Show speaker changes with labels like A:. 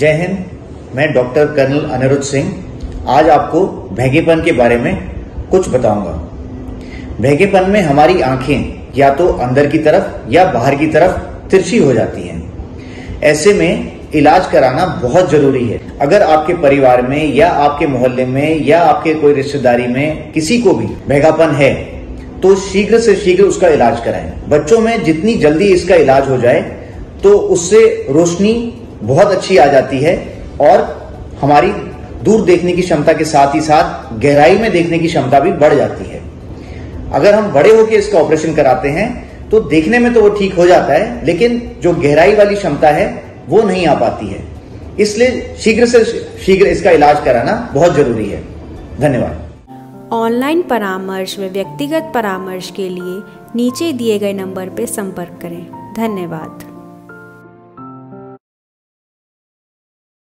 A: जय हिंद, मैं doctor colonel Anirudh Singh आज आपको भेगेपन के बारे में कुछ बताऊँगा। भेगेपन में हमारी आँखें या तो अंदर की तरफ़ या बाहर की तरफ़ तिरछी हो जाती हैं। ऐसे में इलाज कराना बहुत ज़रूरी है। अगर आपके परिवार में या आपके मोहल्ले में या आपके कोई रिश्तेदारी में किसी को भी भेगापन है तो शीघ्र से शीघ्र उसका इलाज कराएँ। बच्चों में जितनी जल्दी इसका इलाज हो जाए तो उससे रोशनी बहुत अच्छी आ जाती है और हमारी दूर देखने की क्षमता के साथ ही साथ गहराई में देखने की क्षमता भी बढ़ जाती है। अगर हम बड़े होकर इसका ऑपरेशन कराते हैं तो देखने में तो वो ठीक हो जाता है, लेकिन जो गहराई वाली क्षमता है, वो नहीं आ पाती है। इसलिए शीघ्र से शीघ्र इसका इलाज कराना बहुत ज़रूरी है। धन्यवाद।
B: ऑनलाइन परामर्श व व्यक्तिगत परामर्श के लिए नीचे दिए गए नंबर पर संपर्क करें। धन्यवाद।